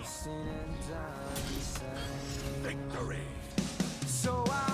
who's seen and done the same. Victory! So I'll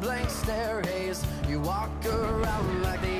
blank stare haze. You walk around like the